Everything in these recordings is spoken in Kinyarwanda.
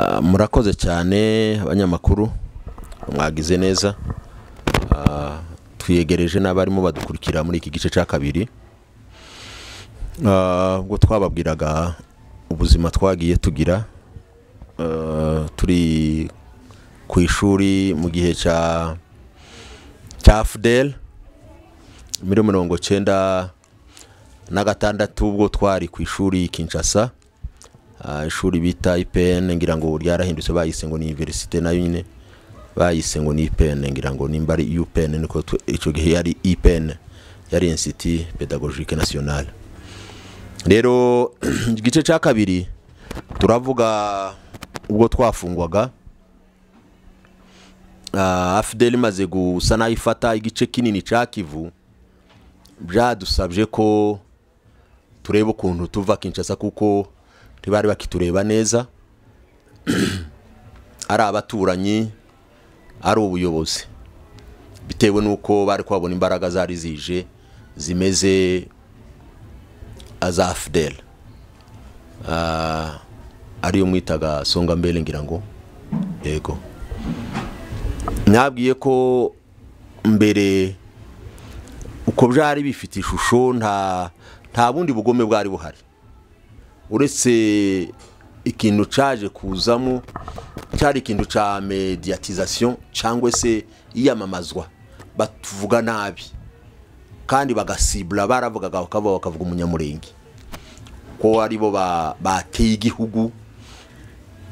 Ah, murakoze cyane abanyamakuru mwagize neza. Ah, twiyegereje n'abarimo badukurikira muri iki gice cya kabiri. Ah, ubwo twababwiraga ubuzima twagiye tugira. Ah, turi ku ishuri mu gihe cya cya fudel muri mirongo cyenda na gatandatu ubwo twari ku ishuri kinshasa. Ah, ishuri bita IPN ngira ngo ryarahindutse bayise ngo ni universite na yo nyine bayise ngo ni IPN ngira ngo nimba ari UPN niko icyo gihe yari IPN yari Institut Pedagogique National. Rero igice cya kabiri turavuga ubwo twafungwaga. Ah, AFDL imaze gusa naho ifata igice kinini cya Kivu byadusabye ko turebe ukuntu tuva Kinshasa kuko ntibari bakitureba neza. Ari abaturanyi ari ubuyobozi. Bitewe n'uko bari kuhabona imbaraga zari zije zimeze za fidel ariyo mwitaga songa mbere ngira ngo yego. Nabwiye ko mbere uko byari bifite ishusho nta bundi bugome bwari buhari. Uretse ikintu cyaje kuzamo cyari ikintu cya mediyatizasiyo cyangwa se iyamamazwa batuvuga nabi. Kandi bagasibura baravugaga bakavuga umunyamurenge. Ko ari bo ba- bateye igihugu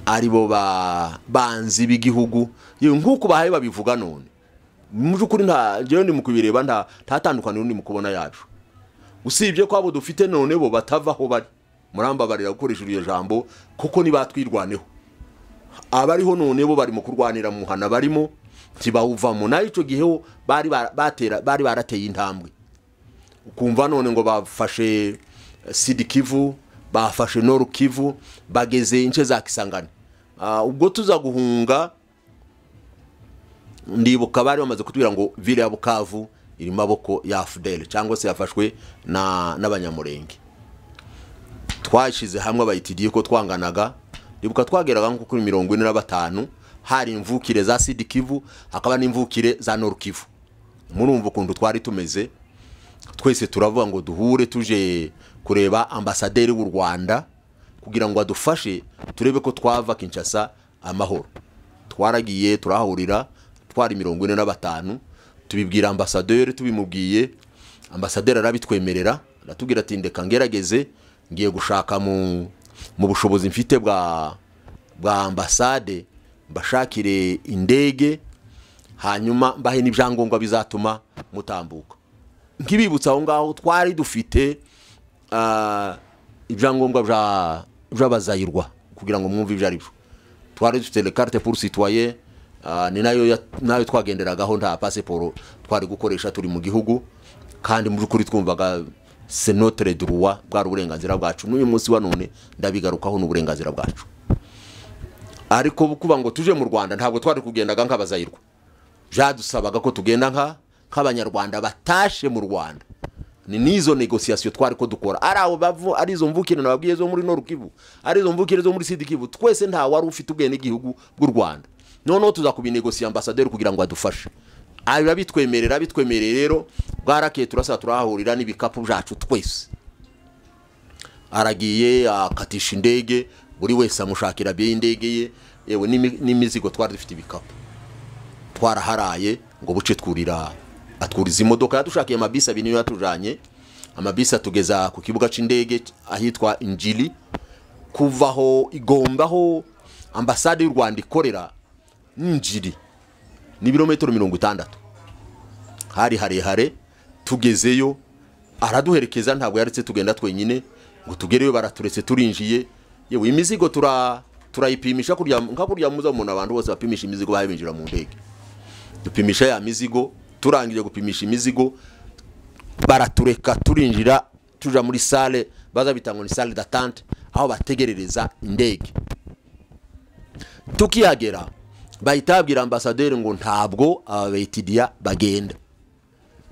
ari bo ba- banzi b'igihugu. Nk'uko bahaye babivuga none. Mu by'ukuri nta njyewe ndi mu kubireba nta nta tandukaniro ndi mu kubona yacu. Usibye ko abo dufite none bo batava aho bari. Murambabarira gukoresha iryo jambo kuko nibatwirwaneho abariho none bo bari mu kurwanira mu muhana barimo ntibawuvamo. Nayo icyo gihe ho bari barateye intambwe. Ukumva none ngo bafashe eh, sidi kivu bafashe noru kivu bageze ince za kisangani. Ah, ubwo tuza guhunga ndibuka bari bamaze kutubwira ngo vile ya bukavu iri maboko ya fudele cyangwa se yafashwe na n'abanyamurenge. Twashyize hamwe abayitidiye ko twanganaga. Ndibuka twageraga nko kuri mirongo ine na batanu hari imvukire za sidi kivu hakaba n'imvukire za noru kivu. Murumva ukuntu twari tumeze twese turavuga ngo duhure tuje kureba ambasaderi w'u rwanda kugira ngo adufashe turebe ko twava kinshasa amahoro. Twaragiye turahahurira twari mirongo ine na batanu tubibwira ambasaderi tubimubwiye ambasaderi arabitwemerera aratubwira ati ndeka ngerageze ngiye gushaka mu bushobozi mfite bwa bwa ambasade mbashakire indege hanyuma mbahe n'ibyangombwa bizatuma mutambuka. Nk'ibibutsa aho ngaho twari dufite ah, ibyangombwa bya- by'abazayirwa kugira ngo mwumve ibyo ari byo. Twari dufite le carte pour citoyen ah, ni na yo twagenderagaho nta pasiporo twari gukoresha turi mu gihugu kandi mu by'ukuri twumvaga c'est notre droit bwari uburenganzira bwacu. N'uyu munsi wa none ndabigarukaho n'uburenganzira bwacu. Ariko kuba ngo tuje mu rwanda ntabwo twari kugendaga nk'abazayirwa. Byadusabaga ko tugenda nka nk'abanyarwanda batashe mu rwanda. Ni n'izo negosiyasiyo twari ko dukora ari abo bavu ari izo mvukire nababwiye zo muri noru kivu ari izo mvukire zo muri sidi kivu twese nta wari ufite ubwenegihugu bw'u rwanda. Noneho tuza kubinegosiya ambasaderi kugira ngo adufashe. Biba bitwemerera bitwemereye rero bwarakeye turasa turahahurira n'ibikapu byacu twese. Aragiye akatisha indege buri wese amushakira biye y'indege ye. Yewe n'imi- n'imizigo twari dufite ibikapu. Twaraharaye ngo buce twurira atwuriza imodoka. Yadushakiye amabisi abiri niyo yatujanye. Amabisi atugeza ku kibuga cy'indege ahitwa injili. Kuvaho igombaho ambasade y'u rwanda ikorera injili ni ibirometero mirongo itandatu. Hari harehare tugezeyo araduherekeza ntabwo yaretse tugenda twenyine ngo tugereyo baraturetse turinjiye. Yewe imizigo tura turayipimisha nka kurya muza umuntu abantu bose bapimisha imizigo bahe binjira mu ndege. Dupimisha ya mizigo turangije gupimisha imizigo baratureka turinjira tuja muri sale baza bita ngo ni sale d'attente aho bategerereza indege. Tukihagera bahita babwira ambasaderi ngo ntabwo aba betidiya bagenda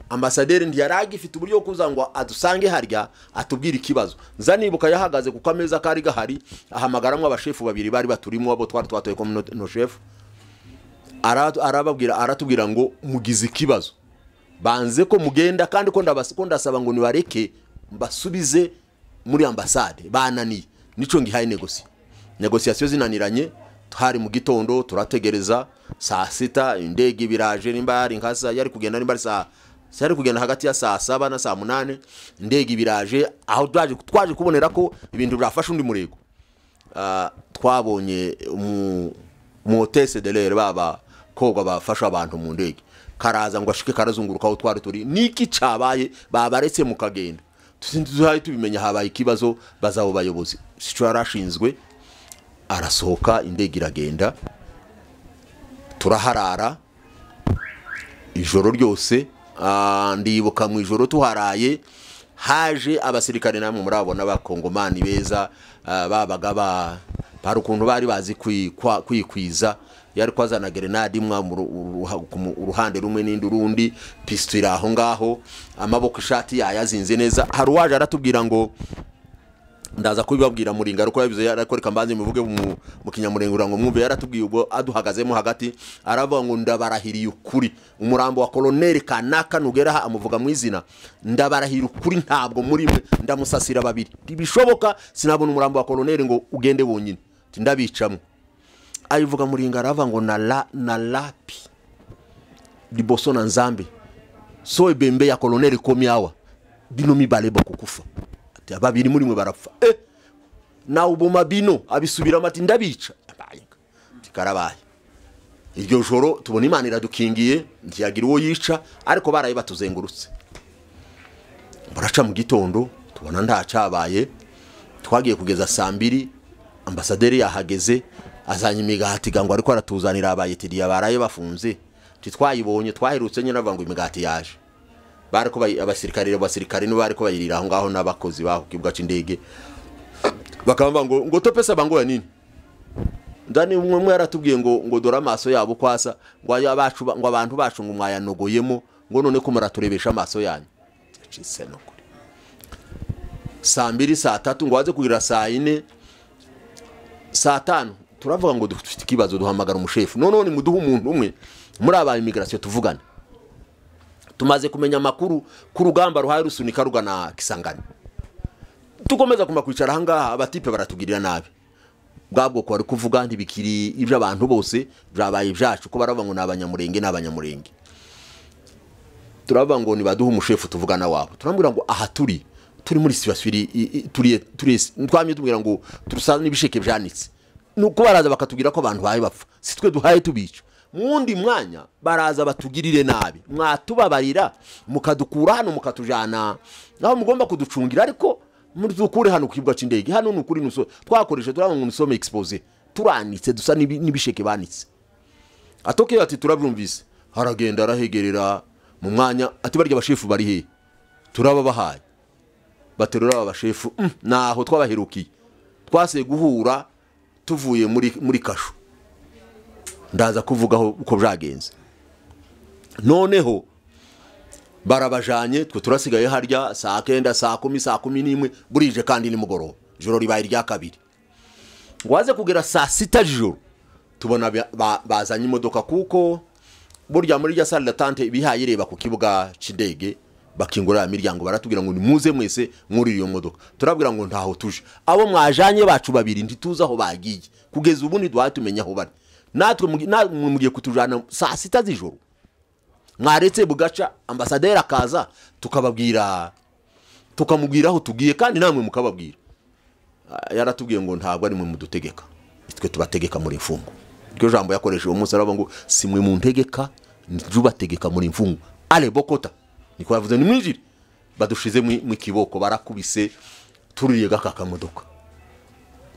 ambasaderi agifite uburyo bwo kuza ngo adusange harya atubwire ikibazo. Nza nibuka yahagaze kuko ameza kari gahari ahamagaramo abashefu babiri bari baturimo abo twari twatoye no shefu. Ara- arababwira aratubwira ngo mugize ikibazo. Banze ko mugenda kandi ko ndasaba ngo nibareke mbasubize muri ambasade bananiye. Nico ngihaye negosiyo negosiyasiyo zinaniranye. Hari mu gitondo turategereza saa sita indege ibiraje nimba yari nka saa yari kugenda nimba ari saa yari kugenda hagati ya saa saba na saa munane indege ibiraje aho twaje kubonera ko ibintu byafashe undi murego Ah, twabonye umutese de lere baba koga bafasha abantu mu ndege karaza ngo ashike karazunguruka aho twari turi niki cabaye babaretse mukagenda tuzaye tubimenya habaye ikibazo bazabo bayobozi sico yarashinzwe arasohoka indege iragenda turaharara ijoro ryose ah, ndibuka mu ijoro tuharaye haje abasirikare namwe murabona abakongomani beza ah, babaga ba hari ukuntu bari bazi kwikwiza yari kwazana gerenade imwe uruhande rumwe n'indi urundi pisito iri aho ngaho amaboko ishati yayazinze neza hari uwaje aratubwira ngo ndaza kubibabwira muringa ariko yabize yarako reka mbanze muvuge mu mu kinyamurengura ngo mwumve yaratubwiye ubwo aduhagazemo hagati aravuga ngo ndabarahiriye ukuri. Umurambo wa koloneli kanaka nugera ha amuvuga mu izina ndabarahira ukuri ntabwo muri mwe ndamusasira babiri. Bishoboka sinabona umurambo wa koloneli ngo ugende wonyine ndabicamo. Ayivuga muringa aravuga ngo na la na lapi liboso na nzambe. So ebembe ya koloneli komiawa. Bino mibale bakukufa ati babiri muri mwe barapfa. Eh nawe ubuma bino abisubiramo ati ndabica. Karabaye. Iryo joro tubona imana iradukingiye ntiyagira uwo yica ariko baraye batuzengurutse. Buraca mu gitondo tubona ntacabaye twagiye kugeza saa mbiri ambasaderi yahageze azanye imigati ngo ariko aratuzanira abayitiriya baraye bafunze. Titwayibonye twaherutse nyine avuga ngo imigati yaje. Bari ko bayi- abasirikare abasirikare nibo bari ko bayirira aho ngaho n'abakozi baho kibuga cy'indege bakaba ngo ngo tope saba ngo ya nini. Ndani umwe umwe yaratubwiye ngo ngo dore amaso yabo kwasa ngo aya bacu ba- ngo abantu bacu ngo mwayanogoyemo ngo none ko muraturebesha amaso yanyu. Yacitse no kuri. Saa mbiri saa tatu ngo waze kugira saa yine saa tanu. Turavuga ngo dufite ikibazo duhamagara umushefu. Noneho nimuduhe umuntu umwe. Muri aba imigirasiyo tuvugana tumaze kumenya amakuru ku rugamba ruhaye rusunika rugana kisangani. Tukomeza kuma kwicara ahangaha abatipe baratugirira nabi. Bwa bwoko bari kuvuga ntibikiri iby'abantu bose byabaye ibyacu ko baravuga ngo ni abanyamurenge ni abanyamurenge. Turavuga ngo nibaduhe umushefu tuvugana wabo. Turambwira ngo aha turi turi muri situwasiyo iri i- i- turi turi twamye tubwira ngo turusa n'ibisheke byanitse. Nuko baraza bakatubwira ko abantu baye bapfa. Si twe duhaye tubica. Wundi mwanya baraza batugirire nabi. Mwatubabarira mukadukura hano mukatujyana aho mugomba kuducungira ariko mudukure hano ku kibuga cy'indege hano ni ukuri twakoresha turabona nisome expose. Turanitse dusa n'ibi- n'ibisheke banitse. Atokeye ati turabyumvise. Haragenda arahegerera. Mu mwanya ati barya abashefu bari hehe turababahaye baterura aba bashefu. "Mm, naho twabaherukiye. Twasiye guhura tuvuye muri kasho ndaza kuvugaho uko byagenze. Noneho barabajanye twe turasigaye harya saa kenda saa kumi saa kumi n'imwe burije kandi nimugoroba. Ijoro ribaye irya kabiri. Waze kugera saa sita z'ijoro tubona ba- ba- bazanye imodoka kuko burya muri rya sale datante bihaye ireba ku kibuga cy'indege bakingurira imiryango baratubwira ngo nimuze mwese mwurire iyo modoka. Turabwira ngo ntaho tuje. Abo mwajanye bacu babiri ntituzi aho bagiye. Kugeza ubu ntiduhaye tumenya aho bari. Natwe mugiye kutujana saa sita z'ijoro. Mwaretse bugaca ambasaderi akaza tukababwira tukamubwira aho tugiye kandi namwe mukababwira. Ah, yaratubwiye ngo ntabwo ari mwe mudutegeka. Twe tubategeka muri imfungu. Iryo jambo yakoresheje uwo munsi aravuga ngo si mwe muntegeka nje ubategeka muri imfungu. Ale bokota. Niko yavuze nimwinjire. Badushize mu mu kiboko barakubise tururiye ka kamodoka.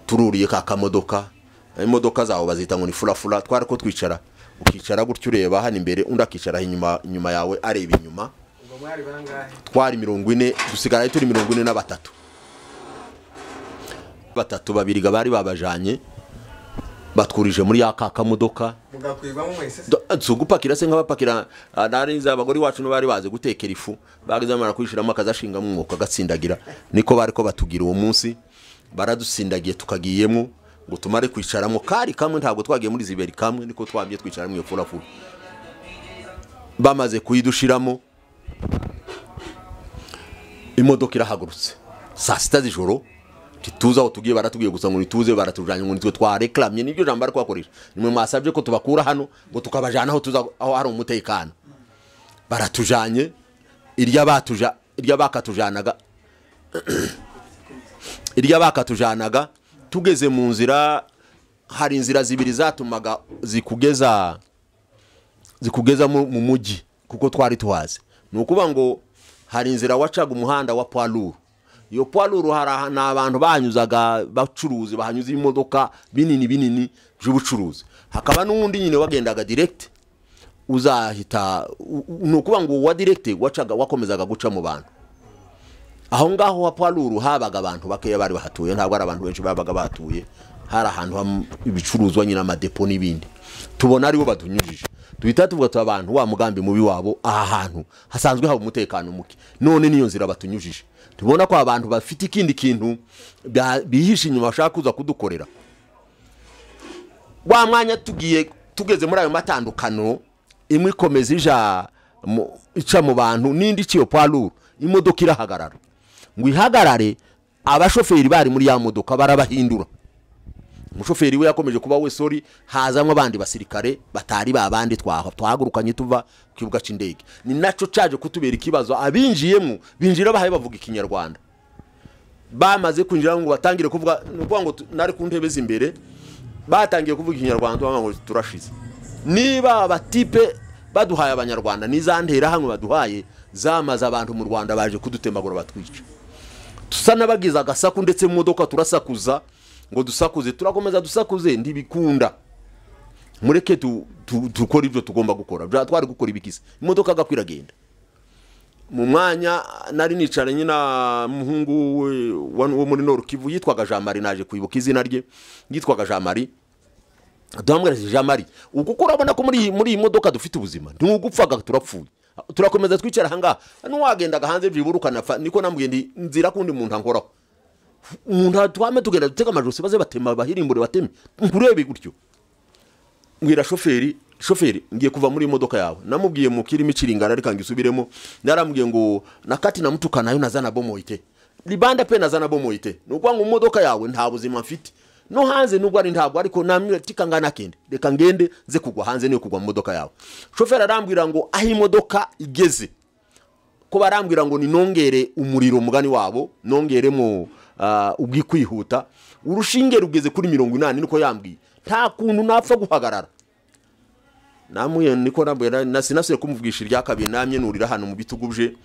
Tururiye ka kamodoka. Imodoka zawe bazita ngo ni furafura. Twari ko twicara. Ukicara gutyo ureba hano imbere undi akicara inyuma inyuma yawe areba inyuma. Twari mirongo ine dusigarayo turi mirongo ine na batatu. Batatu babiri bari babajanye batwurije muri ya ka kamodoka. Si ugupakira se? Nk'abapakira ah, nariza abagore iwacu ntibari bazi gutekera ifu. Bagize bamara kuyishyiramo akazashingamo umwuka agatsindagira niko bari ko batugira uwo munsi. Baradutsindagiye tukagiyemo. Ngo tumare kwicaramo kari kamwe ntabwo twagiye muri ziberi kamwe niko twabye twicara mu iyo furafura bamaze kuyidushiramo imodoka irahagurutse. Saa sita z'ijoro ntituze aho tugiye baratubwiye gusa ngo nituze baratujanye ngo nitwe twareklamye ni byo jambo bari kwakoresha nimwe mwasabye ko tubakura hano ngo tukabajana aho tuza aho hari umutekano. Baratujanye irya batuja irya bakatujanaga irya bakatujanaga tugeze mu nzira hari inzira zibiri zatumaga zikugeza zikugeza mu mu mujyi kuko twari tuhazi ni ukuvuga ngo hari inzira wacaga umuhanda wa poiruru iyo poiruru hari ni abantu bahanyuzaga bacuruzi bahanyuza imodoka binini binini by'ubucuruzi. Hakaba n'uwundi nyine wagendaga direct uzahita ni ukuvuga ngo uwa direct wacaga wakomezaga guca mu bantu. Aho ngaho wa poiruru habaga abantu bakeya bari bahatuye ntabwo ari abantu benshi babaga bahatuye. Hari ahantu ibicuruzwa nyine amadepo n'ibindi. Tubona ari bo batunyujije. Duhita tuvuga tuba abantu wa mugambi mubi wabo aha hantu hasanzwe haba umutekano muke. None niyo nzira batunyujije. Tubona ko abantu bafite ikindi kintu bihishe inyuma bashaka kuza kudukorera. Wa mwanya tugiye tugeze muri ayo matandukano imwe ikomeza ija ica mu bantu n'indi iciye poiruru imodoka irahagarara. Ngo ihagarare abashoferi bari muri ya modoka barabahindura. Umushoferi we yakomeje kuba we sori hazamo abandi basirikare batari ba bandi twaha twahagurukanye tuva ku kibuga cy'indege ni na cyo cyaje kutubera ikibazo abinjiyemo binjira bahaye bavuga ikinyarwanda. Bamaze kwinjira ngo batangire kuvuga ni ukuvuga ngo nari ku ntebe z'imbere batangiye kuvuga ikinyarwanda ngo turashize. Niba abatipe baduhaye abanyarwanda n'iza nterahamwe baduhaye zamaze abantu mu rwanda baje kudutemagura batwica. Dusa n'abagize agasaku ndetse mu modoka turasakuza ngo dusakuze turakomeza dusakuze ntibikunda mureke dukore ibyo tugomba gukora. Twari gukora ibikisi imodoka agakwira agenda mu mwanya nari nicaranye na muhungu wo muri Kivu yitwaga Jean Marie naje kwibuka izina rye yitwaga Jean Marie. Duhamwirije Jean Marie uko uko urabona ko muri iyi- modoka dufite ubuzima? Ntugupfaga turapfuye. Turakomeza twicara ahangaha n'uwagendaga hanze byibura ukanapfa niko nambwiye ndi nzira kundi muntu ankoraho umuntu twame tugenda dutega amajosi baze batema bahirimbure bateme. Nkurebe gutyo mbwira shoferi shoferi ngiye kuva muri iyi modoka yawe. Namubwiye mu kirimi ciringana reka ngisubiremo. Narambwiye ngo nakati namutuka na yo nazana bomoite. Libanda pe nazana bomoite. Ni ukuvuga ngo mu modoka yawe nta buzima mfite. No hanze nubwo ari ntabwo ariko namwe tika ngana kende reka ngende nze kugwa hanze niyo kugwa mu modoka yawe. Shoferi arambwira ngo aho imodoka igeze. Ko barambwira ngo ninongere umuriro mugani wabo nongeremo uh, ubwikwihuta. Urushinge rugeze kuri mirongo inani niko yambwiye. Nta kuntu napfa guhagarara. Namuye niko na sinasuye kumuvugisha irya kabiri namye nurira hano mu bitugu bye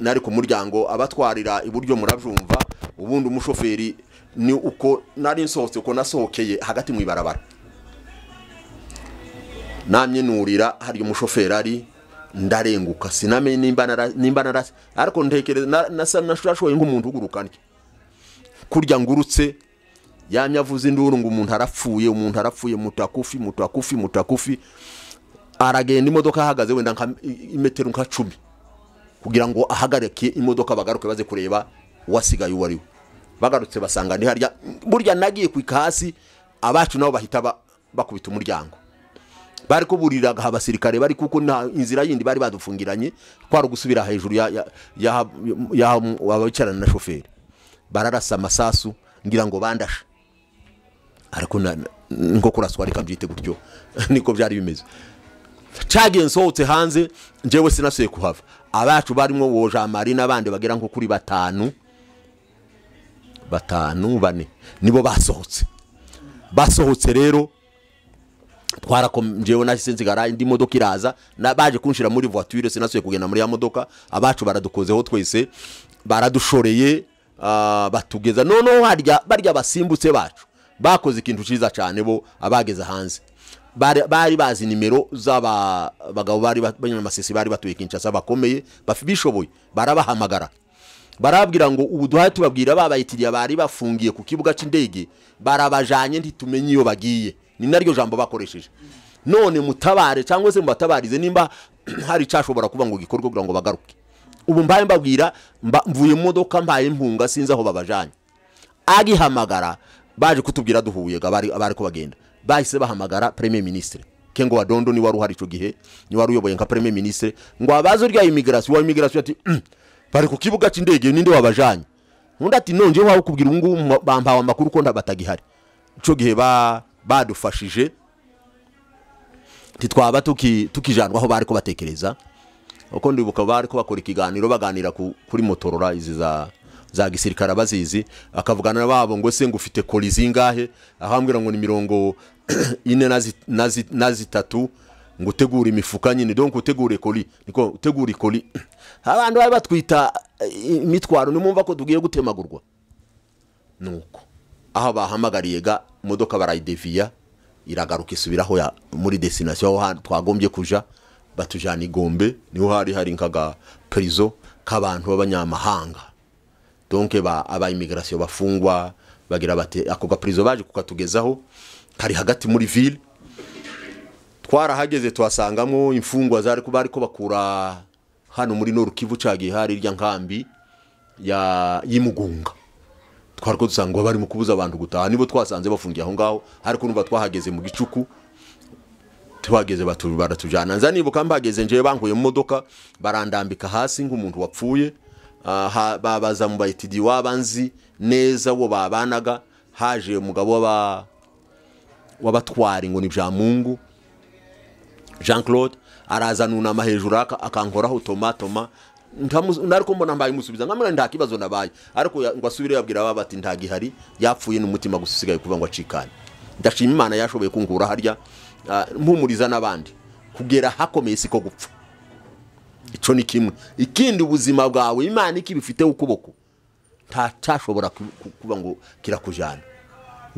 nari ku muryango abatwarira iburyo murabyumva ubundi umushoferi ni uko nari nsohotse uko nasohokeye hagati mu ibarabara. Namye nurira hari umushoferi ari ndarenguka sinamenye nimba nara- nimba narase ariko ntekereza na- nasa nashoboye nk'umuntu uguruka ndya kurya ngurutse yamye avuze induru ngo umuntu arapfuye umuntu arapfuye mutakufi mutakufi mutakufi. Aragenda imodoka ahagaze wenda nka imetero nka cumi kugira ngo ahagarike imodoka bagaruke baze kureba uwasigaye uwo ari we. Bagarutse basanga ndi harya. Burya nagiye kwika hasi abacu nabo bahita ba- bakubita umuryango. Bari kuburiraga abasirikare bari kuko nta inzira yindi bari badufungiranye kwari ugusubira hejuru ya ya ya, ya abicarana na shoferi. Bararasa amasasu ngira ngo bandashe. Ariko nko kuraswa reka mbyite gutyo niko byari bimeze. Cagiye nsohotse hanze njyewe sinasuye kuhava. Abacu barimo wo Jean Marie n'abandi bagera nko kuri batanu. Batanu bane. Nibo basohotse. Basohotse rero twarakom njyewe nahise nsigara indi modoka iraza baje kunshira muri voiture sinasuye kugenda muri ya modoka abacu baradukozeho twese baradushoreye ah, batugeza noneho harya barya basimbutse bacu. Bakoze ikintu cyiza cyane bo abageze hanze. Bari bazi nimero z'aba bagabo bari ba- banyamasisi bari batuye Kinshasa bakomeye bishoboye barabahamagara. Barabwira ngo ubu duhaye tubabwira babayitiriye bari bafungiye ku kibuga cy'indege barabajanye ntitumenye iyo bagiye. Ni naryo jambo bakoresheje. None mutabare cyangwa se mubatabarize nimba hari icyashobora kuba ngo gikorwe kugira ngo bagaruke. Ubu mbaye mbabwira mba- mvuye mu modoka mbaye mpunga sinzi aho babajanye. Agihamagara baje kutubwira duhuye bari abari ko bagenda. Bahise bahamagara premier ministre. Kengo wa dondo ni wari uhari ico gihe ni wari uyoboye nka premier ministre. Ngo abazo rya immigration wa immigration ati "Mm, bari ku kibuga c'indege ninde wabajanye? Undi ati nonje wawe kubwira ubu ngubu bampawe amakuru ko ndabatagihari ico gihe ba badufashije titwaba tuki tukijanwa aho bari ko batekereza. Uko ndibuka bari ko bakora ikiganiro baganira ku, kuri motorora izi za za gisirikare bazizi akavugana babo ngo se ngo ufite koli zingahe ahambwira ngo ni mirongo ine na zitatu. Ngo utegure imifuka nyine donc utegure koli niko utegure koli abantu bari batwita eh, imitwaro nimumva ko tugiye gutemagurwa? Nuko. Aho bahamagariye ga imodoka barayideviya iragaruka isubiraho muri destination aho twagombye kuja batujana igombe ni ho hari hari nkaga prizo k'abantu b'abanyamahanga. Donc ba aba immigration bafungwa bagira bati ako gaprizo baje kukatugezaho kari hagati muri ville twarahageze tuhasangamo imfungwa zari ko bari ko bakura hano muri Nord Kivu cagiye hari irya nkambi yimugunga twari dusanga ngo bari mu kubuza abantu gutaha. Nibo twasanze bafungiye aho ngaho ariko numva twahageze mu gicuku tuhageze baratujana. Nza nibuka mbageze njewe bankuye mu modoka barandambika hasi nk'umuntu wapfuye. Ah, babaza mu bayitidi wabanzi neza wo babanaga haje umugabo w'aba w'abatwari ngo ni bya mungu jean claude araza nunama hejuru aka- akankoraho toma toma ntamu- nariko mbona mbaye musubiza nkamwe nta kibazo nabaye ariko ngo asubire yabwira baba bati nta gihari yapfuye n'umutima gusa usigaye kuva ngo acikane. Ndashima imana yashoboye kunkura harya ah, mpumuriza n'abandi. Kugera hakomeye siko gupfa. Ico ni kimwe. Ikindi ubuzima bwawe imana ikibifiteho ukuboko nta cyashobora ku- ku- kuba ngo kirakujana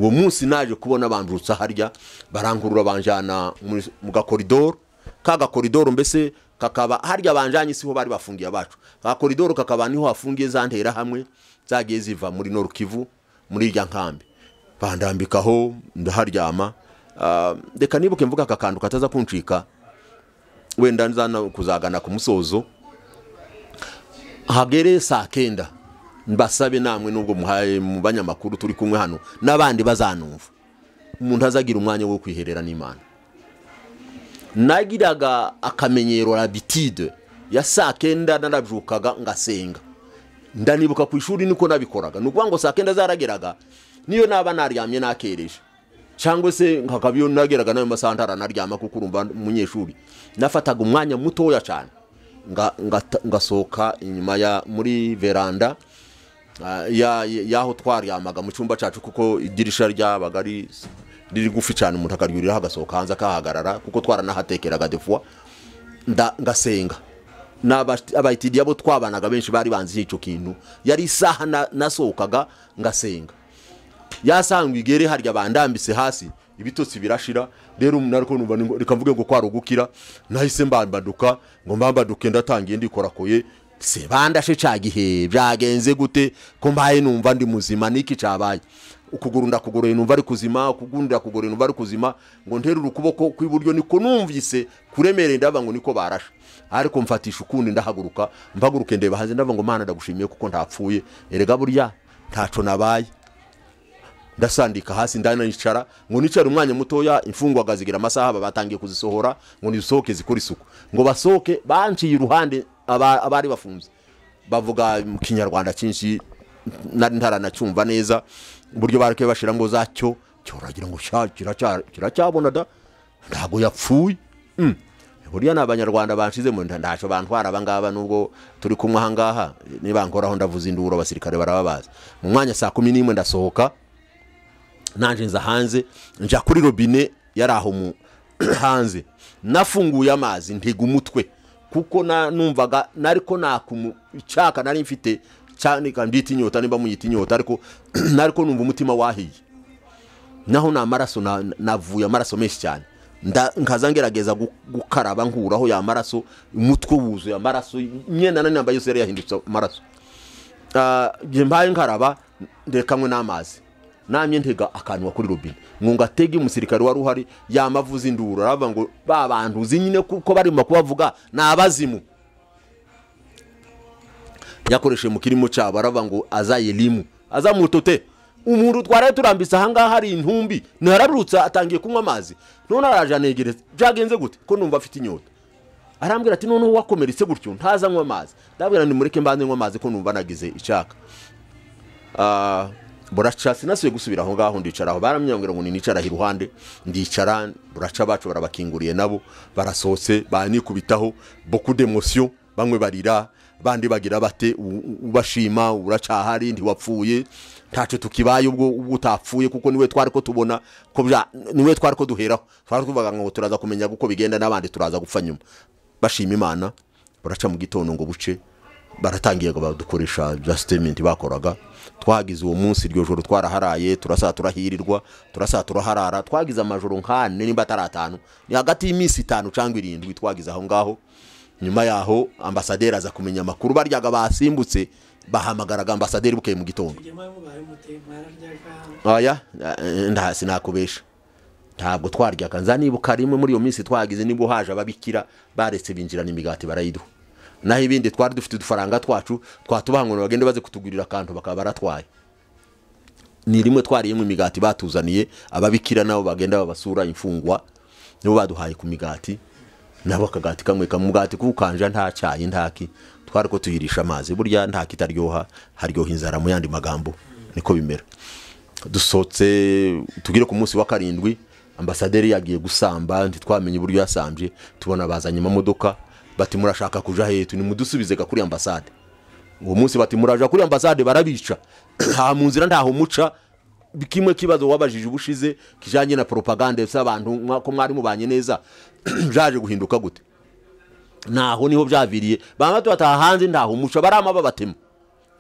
uwo munsi naje kubona bandurutsa harya barankurura banjana muri- mu gakoridoro. Ka gakoridoro mbese kakaba harya banjanye siho bari bafungiye abacu. Ka koridoro kakaba ni ho hafungiye za ntera hamwe zagiye ziva muri Nord Kivu muri irya nkambi. Bandambikaho ndaharyama. Ah, reka nibuke mvuga aka kantu kataza kuncika wenda nzana kuzagana ku musozo. Hagere saa kenda. Mbasabe namwe nubwo muhaye mu banyamakuru turi kumwe hano n'abandi bazanumva. Umuntu azagira umwanya wo kwiherera n'imana. Nagiraga akamenyero labitide ya saa kenda narabyukaga ngasenga. Ndanibuka ku ishuri niko nabikoraga. Ni ukuvuga ngo saa kenda zarageraga niyo naba naryamye nakereje. Cyangwa se nkakaba iyo nageraga na yo masaha ntaranaryama kuko urumva umunyeshuri. Nafataga umwanya mutoya cyane. Ngasohoka inyuma ya muri veranda y'aho twaryamaga mu cyumba cyacu kuko idirisha ryabaga riri gufi cyane umuntu akaryuriraho agasohoka hanze akahagarara kuko twaranahatekeraga defuwa ngasenga. Abayitidiya bo twabanaga benshi bari banzi icyo kintu. Yari isaha na- nasohokaga ngasenga. Yasanga igere harya bandambise hasi ibitotsi birashira. Rero umuntu ariko numva reka mvuge ngo kwari ugukira nahise mbambaduka ngo mbambaduke ndatangiye ndikorakoye se bandashe ca gihe byagenze gute? Ko mbaye numva ndi muzima niki cabaye? Ukuguru ndakugoroye numva ari kuzima ukuguru ndakugoroye numva ari kuzima. Ngo nterure ukuboko kw'iburyo niko numvise kuremereye ndava ngo niko barashe. Ariko mfatisha ukundi ndahaguruka mpaguruke ndeba hanze ndava ngo mana ndagushimiye kuko ntapfuye. Erega burya ntaco nabaye. Ndasandika hasi ndanicara ngo nicare umwanya mutoya imfungwa zigira amasaha batangiye kuzisohora ngo nisohoke zikora isuku. Ngo basohoke banciye iruhande abari bafunze bavuga mu kinyarwanda cyinshi nari ntaranacyumva neza uburyo bareke bashira ngo zacyo cyoragira ngo kiracyabona da ntago yapfuye. Mm. buriya ni abanyarwanda banshizemo nda- ntacyo bantwara abangaba nubwo turi kumwe ahangaha nibankoraho ndavuza induru abasirikare barababaza. Mu mwanya saa kumi n'imwe ndasohoka nanje nza hanze nja kuri robine yari aho mu hanze. Nafunguye amazi ntega umutwe. Kuko numvaga nariko icyaka nari mfite cyane ndita inyota nimba muyita inyota ariko nariko numva umutima wahiye. Naho ni amaraso na- navuye amaraso menshi cyane. Nkaza ngerageza gu- gukaraba nkuraho ya maraso umutwe wuzuye amaraso imyenda nambaye yose yari yahindutse amaraso. Ah, mbaye nkaraba ndekamwe n'amazi. Namye ntega akantu kuri robine ngo ngatege umusirikare wari uhari yamavuza induru aravuga ngo ba bantu uzi nyine kuko barimo kubavuga ni abazimu. Yakoresheje mu kirimo cyabo aravuga ngo azayelimu azamutote umuntu twaraye turambitse ahangaha hari intumbi. Ntihararutse atangiye kunywa amazi. None araje anegereza. Byagenze gute? Ko numva afite inyota. Arambwira ati noneho wakomeretse gutyo ntazanywa amazi. Ndabwira ni mureke mbanze nywa amazi ko numva nagize icyaka. Ah, buraca sinasubiye gusubira aho ngaho ndicara aho baramyangira ngo nicara iruhande. Ndicara buraca bacu barabakinguriye nabo barasohotse banikubitaho beaucoup d'emotion bamwe barira bandi bagira bate ubashima uracahari ntiwapfuye. Ntacyo tukibaye ubwo utapfuye kuko ni we twari ko tubona ko ni we twari ko duheraho. Twari tuvuga ngo turaza kumenya uko bigenda n'abandi turaza gupfa nyuma. Bashima imana buraca mu gitondo ngo buce. Baratangiye badukoresha bya statement bakoraga. Twagize uwo munsi iryo joro twaraharaye turasa turahirirwa turasa turaharara. Twagize amajoro nk'ane nimba atari atanu. Ni hagati y'iminsi itanu cyangwa irindwi twagize aho ngaho. Nyuma yaho ambasaderi aza kumenya amakuru. Baryaga basimbutse bahamagaraga ambasaderi bukeye mu gitondo. Nta sinakubesha. Ntabwo twaryaga. Nza nibuka rimwe muri iyo minsi twagize ni bwo haje ababikira baretse binjirana imigati barayiduha. Naho ibindi twari dufite udufaranga twacu twatubaha ngo bagende baze kutugurira akantu bakaba baratwaye. Ni rimwe twariyemo imigati batuzaniye ababikira nabo bagenda babasura imfungwa nibo baduhaye ku migati nabo akagati kamwe umugati kuwukanja nta cyayi ntaki twari ko tuyirisha amazi burya nta kitaryoha haryoha inzara mu yandi magambo niko bimera. Dusohotse tugire ku munsi wa karindwi ambasaderi yagiye gusamba ntitwamenye uburyo yasambye tubona bazanye amamodoka bati murashaka kuja hetu nimudusubize ga kuri ambasade. Uwo munsi bati muraja kuri ambasade barabica. Nta mu nzira ntaho muca. Kimwe kibazo wabajije ubushize kijanye na propaganda z'abantu mwa- ko mwari mubanye neza byaje guhinduka gute? Naho ni ho byaviriye. Bamwe tubataha hanze ntaho muca. Barama babatema.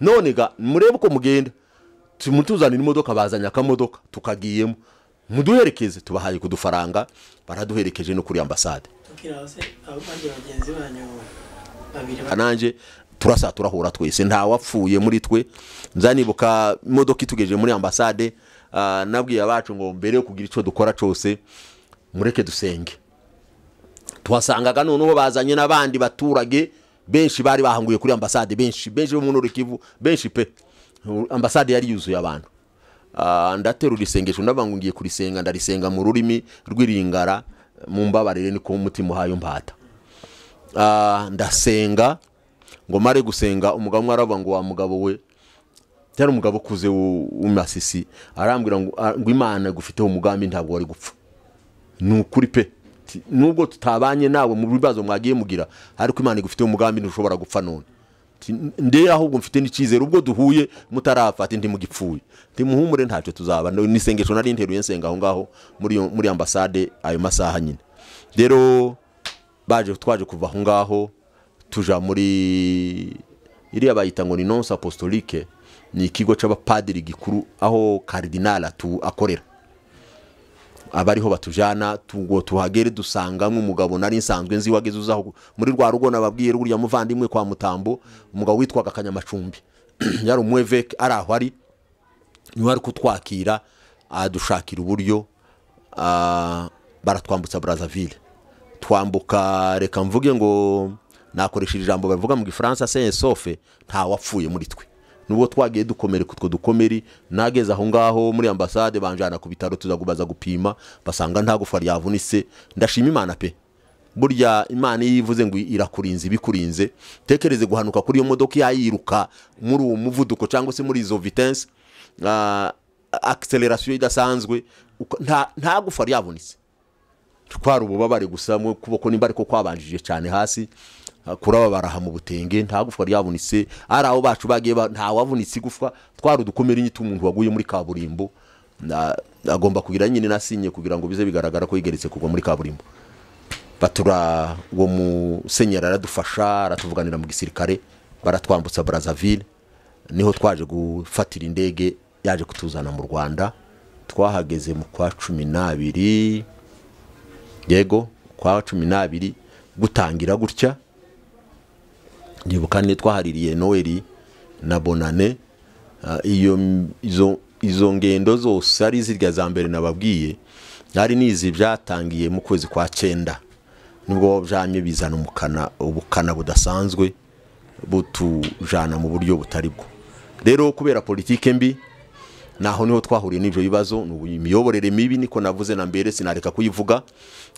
None ga murebe uko mugenda. Tumutuzanira imodoka bazanye akamodoka tukagiyemo. Muduherekeze tubahaye kudufaranga baraduherekeje no kuri ambasade. Nanjye turasa turahura twese. Wapfuye muri twe. Nzanibuka imodoka itugejeje muri ambasade ah, nabwiye abacu ngo mbere yo kugira icyo dukora cyose mureke dusenge. Tuhasangaga noneho bazanye n'abandi baturage benshi bari bahanguye kuri ambasade benshi benshi bo muri Kivu benshi pe. Ambasade yari yuzuye abantu. Ah, ndaterura isengesho ndavuga ngo ngiye kurisenga ndarisenga mu rurimi rw'iringara. Mu mbabarire niko umutima uhaye umbata Ah, ndasenga ngo mare gusenga umugabo umwe aravuga ngo wa mugabo we yari umugabo ukuze w'u- w'umasisi arambwira ngo ah, imana igufiteho umugambi ntabwo wari gupfa. Ni ukuri pe. Nubwo tutabanye nawe mu bibazo mwagiye mugira ariko imana igufiteho umugambi ntushobora gupfa none. Nde ahubwo mfite n'icyizere ubwo duhuye mutarafata indi mugipfuye. Ntimuhumure ntacyo tuzaba. Ni isengesho nari nteruye nsenga aho ngaho muri ambasade ayo masaha nyine. Rero baje twaje kuva aho ngaho tuja muri iriya bayita ngo ni nonse apostolique ni ikigo c'abapadiri gikuru aho karidinali atu akorera. Aba ariho batujana ngo tuhagere dusangamo umugabo nari nsanzwe nzi wageze uzaho muri rwa rugo nababwiye ruriya muvandimwe kwa mutambo umugabo witwaga kanyamacumbi yari umweveke ari aho ari ni we ari kutwakira adushakira uburyo baratwambutsa brazzaville. Twambuka reka mvuge ngo nakoresheje ijambo bavuga mu gifaransa saint sofe nta wapfuye muri twe. Nubwo twagiye dukomere kutwo dukomeri nageze aho ngaho muri ambasade banjana ku bitaro tuza kubaza gupima basanga nta gufa ryavunitse. Ndashima imana pe. Burya imana iyo ivuze ngo irakurinze ibikurinze tekereze guhanuka kuri iyo modoka yayiruka muri uwo muvuduko cyangwa se muri izo vitesse uh, acceleration idasanzwe nta gufa ryavunitse. Twari ububabare gusa mu kuboko nimba ariko kwabanjije cyane hasi. Ah, kurababara aha mu butenge nta gufwa ryavunitse. Ari aho bacu bagiye ba- nta wavunitse igufwa. Twari udukomere nyito umuntu waguye muri kaburimbo. Agomba kugira nyine nasinye kugira ngo bize bigaragara ko yigeretse kugwa muri kaburimbo. Batura uwo musenyeri aradufasha aratuvuganira mu gisirikare baratwambutsa brazzaville. Niho twaje gufatira indege yaje kutuzana mu rwanda. Twahageze mu kwa cumi n'abiri. Yego kwa cumi n'abiri gutangira gutya. Ndibuka ni twahaririye na bonane. Ah, iyo izo izo ngendo zose ari zirya za mbere nababwiye ari n'izi byatangiye mu kwezi kwa cyenda ni bwo byamye bizana umukana ubukana budasanzwe butujana mu buryo butari bwo. Rero kubera politike mbi naho ni ho twahuriye n'ibyo bibazo imiyoborere mibi niko navuze na mbere sinareka kuyivuga.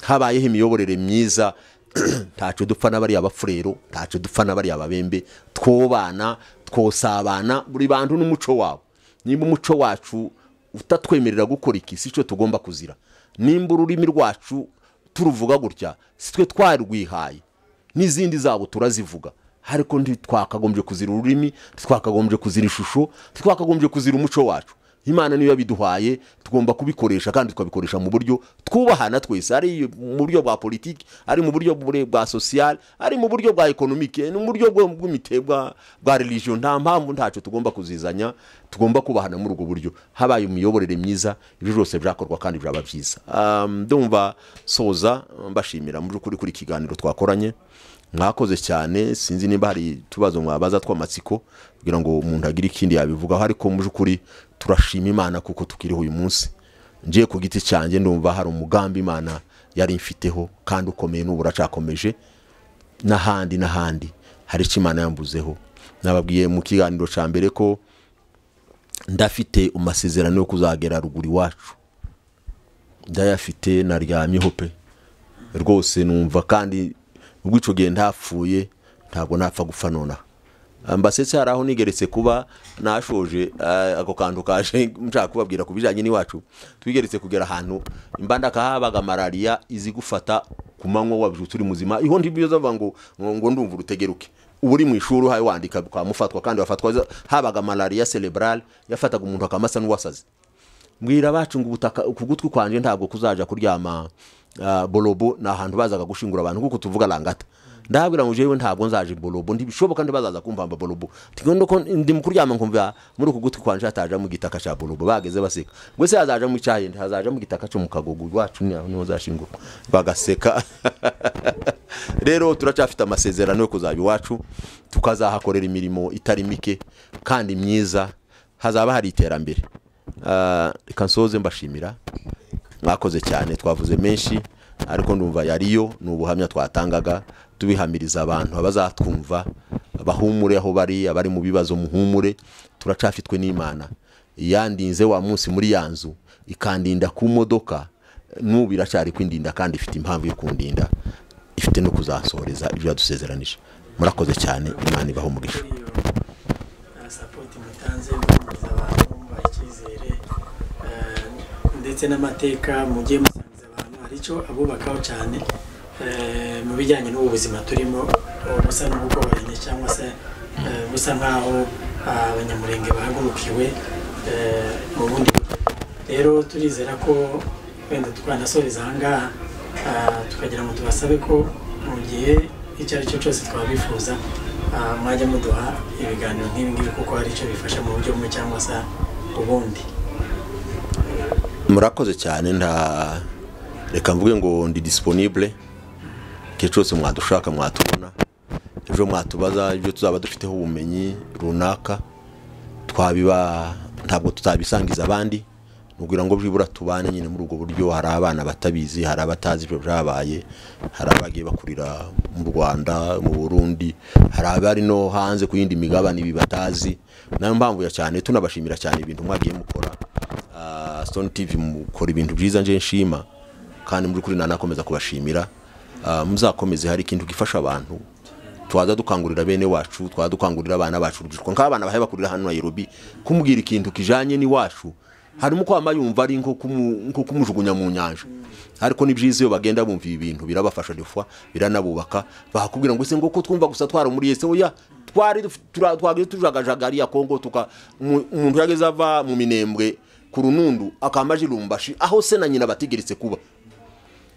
Habayeho imiyoborere myiza ntacyo dupfa n'abariya bafurero ntacyo dupfa n'abariya babembe twobana twosabana buri bantu n'umuco wabo. Nimba umuco wacu utatwemerera gukora iki si cyo tugomba kuzira. Nimba ururimi rwacu turuvuga gutya si twe twarwihaye. N'izindi zabo turazivuga. Ariko ntitwakagombye kuzira ururimi ntitwakagombye kuzira ishusho ntitwakagombye kuzira umuco wacu. Imana niyo yabiduhaye tugomba kubikoresha kandi tukabikoresha mu buryo twubahana twese. Ari mu buryo bwa politiki ari mu buryo bwa sosiyal ari mu buryo bwa ekonomike no mu buryo bwo- bw'imite bwa religion. Nta mpamvu ntacyo tugomba kuzizanya tugomba kubahana muri ubwo buryo. Habaye imiyoborere myiza ibyo byose byakorwa kandi byaba byiza. Um, ndumva soza mbashimira mu by'ukuri kuri ikiganiro twakoranye. Mwakoze cyane sinzi niba hari utubazo mwabaza tw'amatsiko kugira ngo umuntu agire ikindi yabivugaho. Ariko mu by'ukuri turashima imana kuko tukiriho uyu munsi. Ngiye ku giti cyanjye ndumva hari umugambi imana yari imfiteho kandi ukomeye n'ubu uracyakomeje n'ahandi n'ahandi hari icyo imana yambuzeho. Nababwiye mu kiganiro cya mbere ko ndafite amasezerano yo kuzagera ruguru iwacu. Ndayafite naryamyeho pe. Rwose numva kandi ubwo icyo gihe ntapfuye ntabwo napfa gupfa nonaha mbasetse hari aho nigeretse kuba nashoje eh, ako kantu kaje nshaka kubabwira ku bijyanye n'iwacu. Twigeretse kugera ahantu imbandaka habaga malariya izi gufata ku manywa wabyutse uri muzima. Iho ntibyo ngo ngo ndumva urutegeruke. Uba uri mu ishuri uhaye wandika ukamufatwa kandi wafatwa habaga malariya cerebrale yafataga umuntu akamasa n'uwasaze. Mbwira bacu ngo ubutaka ku gutwi kwanje ntabwo kuzaja kuryama ah, bolobo ni ahantu bazaga gushingura abantu kuko tuvuga langata. Ndabwira ngo jewe ntabwo nzaje bolobo ntibishoboka ntibazaza tigondo ko ndi mu kuryama nkumva muri uku gutwi kwanje hataja mu gitaka ca bolobo bageze baseka. Ngo se hazaja mu cyayi hazaja mu gitaka cyo mu kagogo iwacu ni ho zashingura bagaseka. Rero turacyafite amasezerano yo kuzaba iwacu tukazahakorera imirimo itari mike kandi myiza hazaba hari iterambere. Ah, reka nsoze mbashimira. Mwakoze cyane twavuze menshi ariko ndumva yariyo ni ubuhamya twatangaga. Tubihamiriza abantu abazatwumva bahumure aho bari abari mu bibazo muhumure turacafitwe n'imana. Yandinze wa munsi muri ya nzu ikandinda ku modoka n'ubu iracyari kwindinda kandi ifite impamvu yo kundinda. Ifite no kuzasohoreza ibyo yadusezeranije. Murakoze cyane imana ibaho umugisha. Icyizere eh, ndetse n'amateka mugiye musangiza abantu. Hari icyo abubakaho cyane. Mu bijyanye n'ubu buzima turimo eh, busa n'ubugoranye cyangwa se eh, busa nk'aho ah, abanyamurenge bahagurukiwe eh, mu bundi rero turizera ko wenda twanasoreza aha ngaha ah, tukagira ngo tubasabe ko mu gihe icyo ari cyo cyose twabifuza ah, mwajya muduha ibiganiro nk'ibi ngibi kuko hari icyo bifasha mu buryo bumwe cyangwa se ubundi. Murakoze cyane nta reka mvuge ngo ndi disponible. Igihe cyose mwadushaka mwatubona. Ejo mwatubaza ibyo tuzaba dufiteho ubumenyi runaka. Twabiba ntabwo tutabisangiza abandi. Nubwira ngo byibura tubane nyine muri ubwo buryo. Hari abana batabizi hari abatazi ibyo byabaye hari abagiye bakurira mu rwanda mu burundi hari abari no hanze ku yindi migabane ibi batazi. Nayo mpamvu ya cyane tunabashimira cyane ibintu mwagiye mukora. Ah, Stone TV mukora ibintu byiza nje nshima. Kandi muri kuri nanakomeza kubashimira. Muzakomeze hari ikintu gifasha abantu. Twaza dukangurira bene wacu twaza dukangurira abana bacu urubyiruko. Nk'abana bahe bakurira hano Nairobi kumubwira ikintu kijanye n'iwacu harimo kwama yumva ari nko kumu- nko kumujugunya mu nyanja. Ariko ni byiza iyo bagenda bumva ibi bintu birabafasha defwa biranabubaka. Bakubwira ngo ese ngo ko twumva gusa twara muri ese oya twari twagiye tujagajaga ariya kongo tuka umu- umuntu yageze ava mu minembwe ku runundu akamaje lumbashi aho se na nyina bategeretse kuba?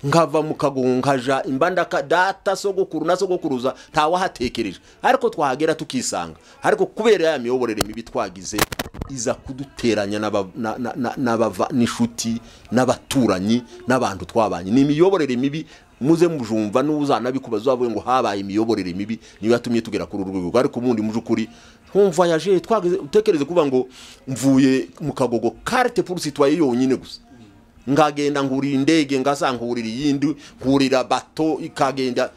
Nkava mu kagongo nkaja imbandaka data sogokuru na sogokuruza ntawahatekereje. Ariko twahagera tukisanga. Ariko kubera ya miyoborere mibi twagize iza kuduteranya n'aba- na- na- na- n'abava n'inshuti n'abaturanyi n'abantu twabanye. Ni imiyoborere mibi muze mujumva n'uzanabikubaza uzavuge ngo habaye imiyoborere mibi niyo yatumye tugera kuri uru rwego. Ariko ubundi mu by'ukuri nkumvayaje twageze utekereze kuvuga ngo mvuye mu kagogo carte pour citoyen yonyine gusa. Ngagenda ngurira indege ngasa ngurira iyindi ngurira bato ikagenda.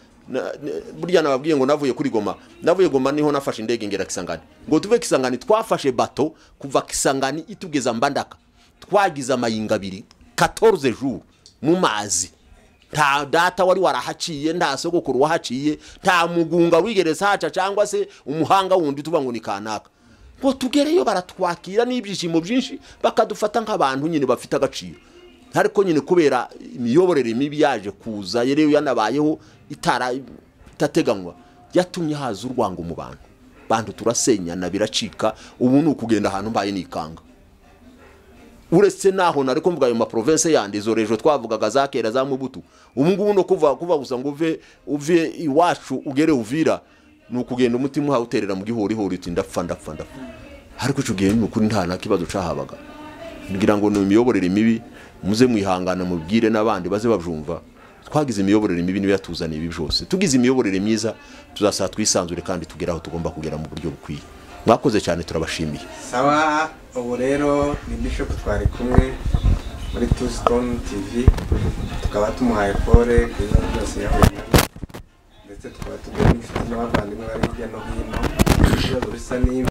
Burya nababwiye ngo navuye kuri goma navuye goma ni ho nafashe indege ngera kisangani. Ngo tuve kisangani twafashe bato kuva kisangani itugeza mbandaka. Twagize amayinga abiri 14 jours mu mazi. Nta data wari warahaciye nta sogokuru wahaciye nta mugunga wigereza haca cyangwa se umuhanga wundi tuba ngo ni kanaka. Ngo tugereyo baratwakira n'ibyishimo byinshi bakadufata nk'abantu nyine bafite agaciro. Ariko nyine kubera imiyoborere mibi yaje kuza rero yanabayeho itateganywa yatumye haza urwango mu bantu. Bantu turasenyana biracika ubu ni ukugenda ahantu mbaye nikanga uretse naho nari kumvuga ayo maprovince yandi izo rejo twavugaga za kera za mubutu. Ubu ngubu no kuva kuva gusa ngo uve uve iwacu ugere uvira ni ukugenda umutima uhawuterera mu gihurihuri uti ndapfa ndapfa ndapfa. Ariko icyo gihe ni ukuri nta na kibazo cahabaga. Ngira ngo ni imiyoborere mibi muze mwihangana mubwire n'abandi baze babyumva. Twagize imiyoborere mibi niyo yatuzaniye ibi byose. Tugize imiyoborere myiza tuzasaba twisanzure kandi tugere aho tugomba kugera mu buryo bukwiye. Mwakoze cyane turabashimiye. Sawa. Ubu rero ni bishop twari kumwe muri two stone tv tukaba tumuhaye pole ku bibazo byose yahuye ndetse tukaba tugiye n'inshuti n'abavandimwe bari hirya no hino. Ibibazo bisa n'ibi